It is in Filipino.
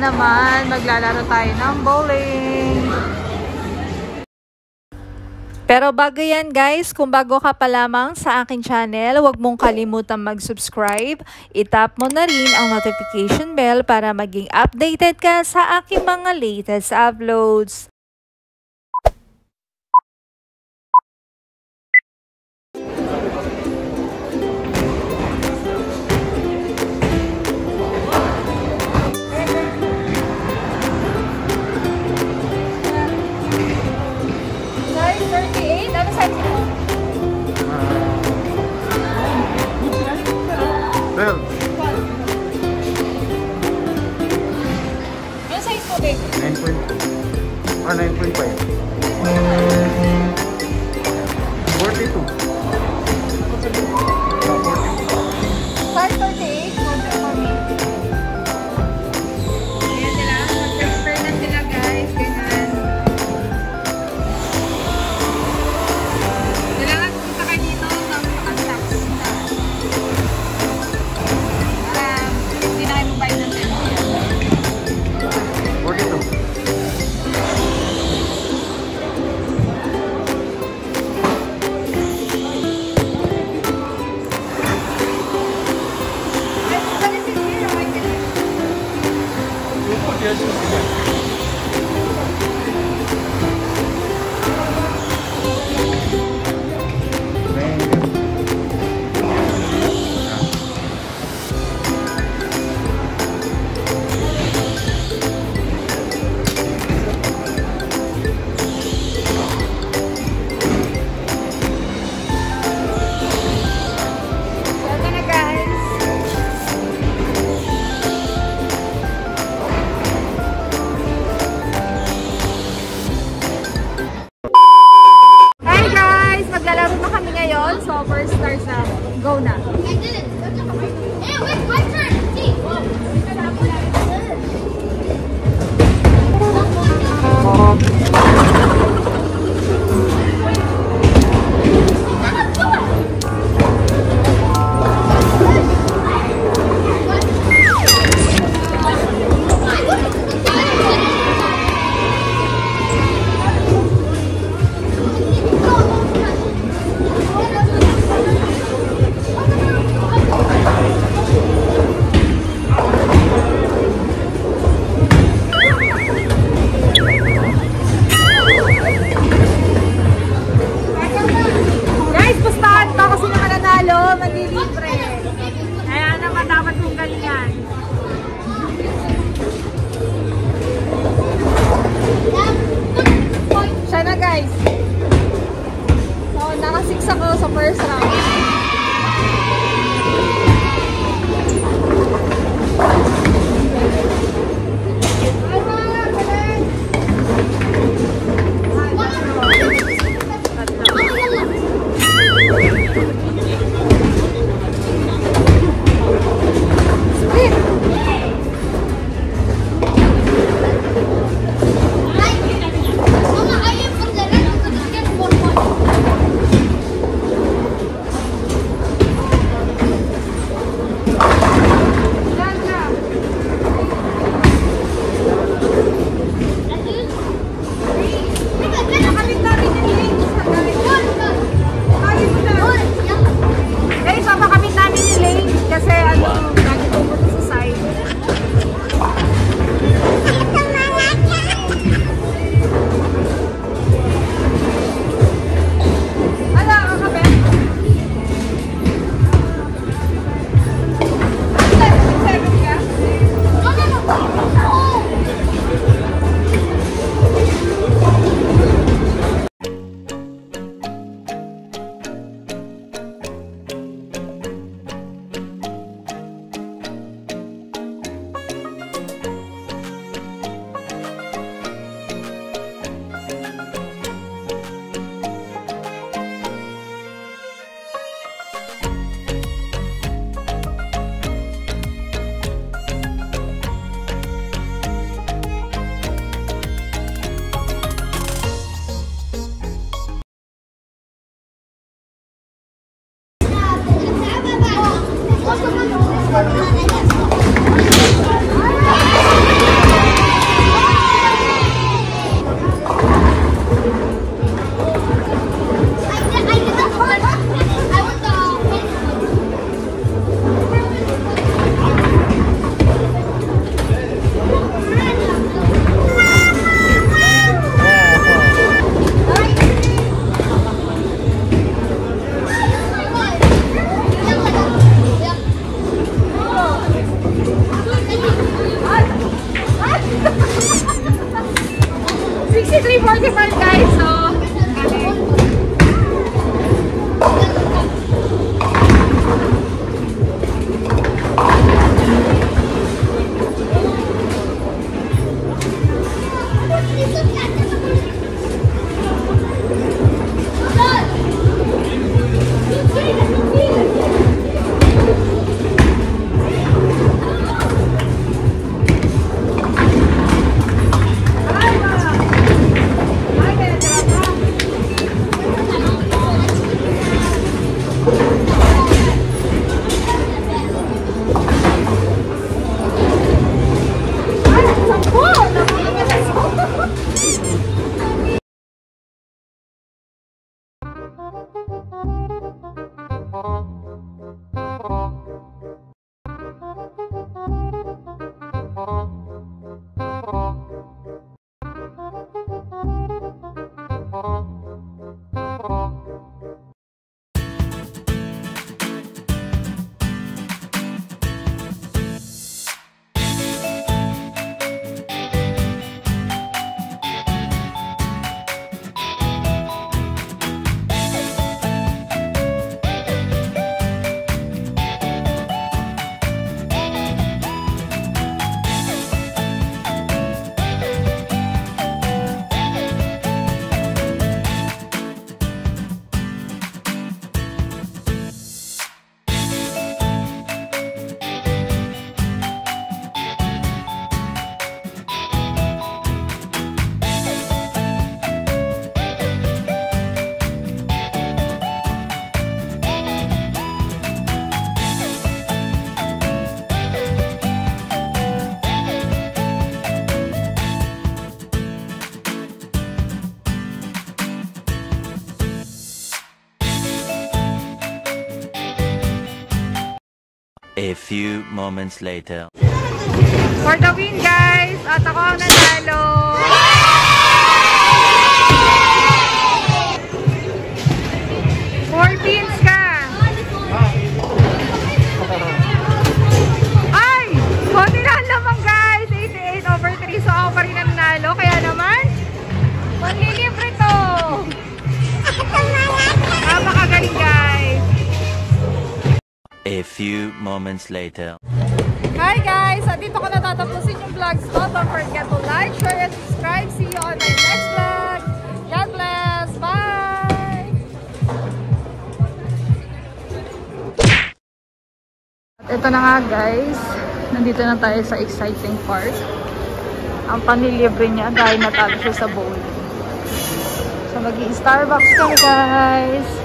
naman maglalaro tayo ng bowling. Pero bago yan guys, kung bago ka pa lamang sa akin channel, huwag mong kalimutan mag-subscribe. Itap mo na rin ang notification bell para maging updated ka sa aking mga latest uploads. Go now. I did it. Hey, wait, my turn. first round. 63.45 guys! Música A few moments later. For the win, guys! At ako ang nanalo! Few moments later. Hi guys! At dito ko natatapusin yung vlogs ko. Don't forget to like, share, and subscribe. See you on my next vlog. God bless! Bye! At ito na nga guys. Nandito na tayo sa exciting part. Ang panilibre niya dahil natalo siya sa bowl. So mag starbucks kami guys.